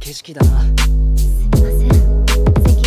景色だな。すいません。